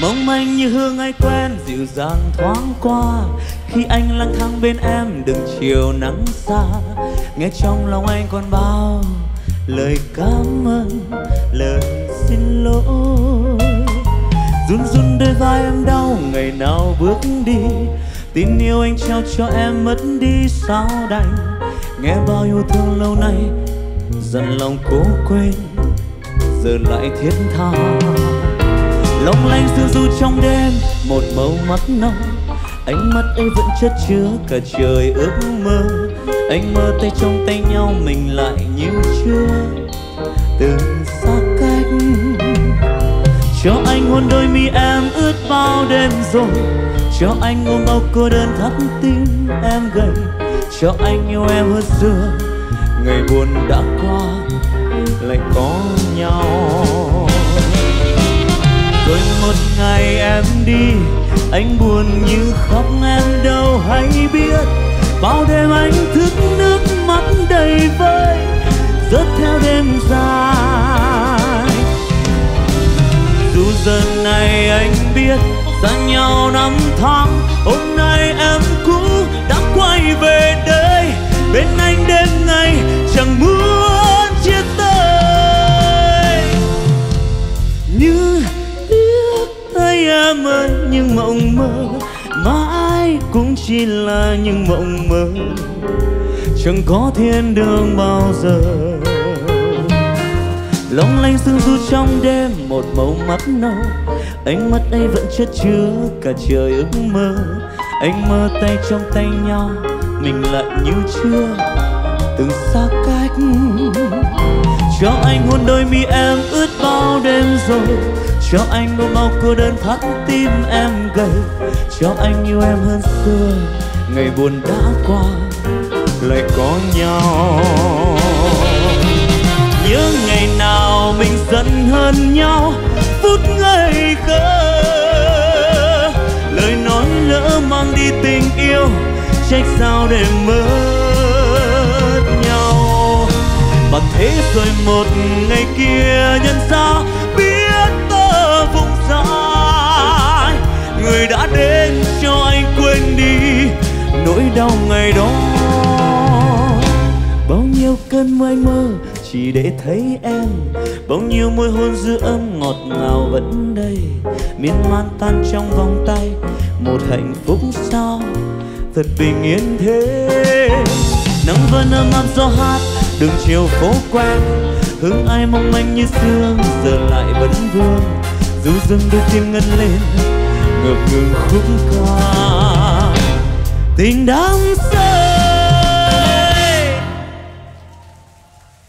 Mong anh như hương ai quen, dịu dàng thoáng qua. Khi anh lang thang bên em đừng chiều nắng xa. Nghe trong lòng anh còn bao lời cảm ơn, lời xin lỗi. Run run đôi vai em đau, ngày nào bước đi. Tin yêu anh trao cho em mất đi sao đành. Nghe bao yêu thương lâu nay dần lòng cố quên, giờ lại thiết tha. Long lanh sương du trong đêm, một màu mắt nâu ánh mắt ấy vẫn chất chứa cả trời ước mơ. Anh mơ tay trong tay nhau mình lại như chưa. Từng xa cách, cho anh hôn đôi mi em ướt bao đêm rồi. Cho anh ôm bao cô đơn thắt tim em gầy. Cho anh yêu em hơn xưa ngày buồn đã qua, lại có nhau. Rồi một ngày em đi, anh buồn như khóc em đâu hay biết. Bao đêm anh thức nước mắt đầy vơi rớt theo đêm dài. Dù giờ này anh biết, xa nhau năm tháng, hôm nay em cũng những mộng mơ, mãi cũng chỉ là những mộng mơ. Chẳng có thiên đường bao giờ. Long lanh sương du trong đêm, một màu mắt nâu. Ánh mắt ấy vẫn chất chứa cả trời ước mơ. Anh mơ tay trong tay nhau, mình lại như chưa từng xa cách cho anh hôn đôi mi em ướt bao đêm rồi. Cho anh ôm bao cô đơn thắt tim em gầy. Cho anh yêu em hơn xưa, ngày buồn đã qua, lại có nhau. Những ngày nào mình giận hơn nhau, phút ngây khờ lời nói lỡ mang đi tình yêu, trách sao để mơ. Thế rồi một ngày kia nhận ra, biết tơ vùng dài. Người đã đến cho anh quên đi nỗi đau ngày đó. Bao nhiêu cơn mơ anh mơ chỉ để thấy em. Bao nhiêu môi hôn dư âm ngọt ngào vẫn đây. Miên man tan trong vòng tay, một hạnh phúc sao? Thật bình yên thế. Nắng vẫn ấm áp gió hát đường chiều phố quen hương ai mong manh như sương, giờ lại vẫn vương. Du dương đôi tim ngân lên ngập ngừng khúc ca. Tình đắm say